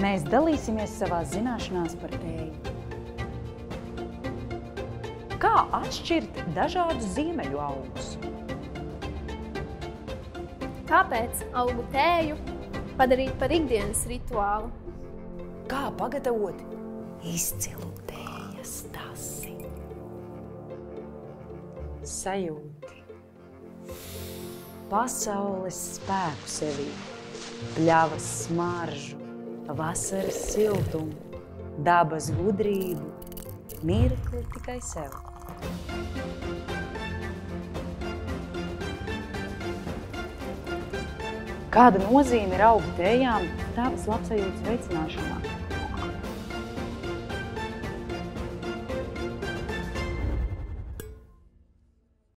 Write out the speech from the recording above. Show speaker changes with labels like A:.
A: Mēs dalīsimies savā zināšanās par tēju. Kā atšķirt dažādus ziemeļu augus?
B: Kāpēc augu tēju padarīt par ikdienas rituālu?
A: Kā pagatavot izcilu tējas tasi? Sajūti. Pasaules spēku sevī, pļavas smaržu, vasaras siltumu, dabas gudrību, mirkli tikai sev. Kāda nozīme ir augu tējām tavas labsajūtas veicināšanā?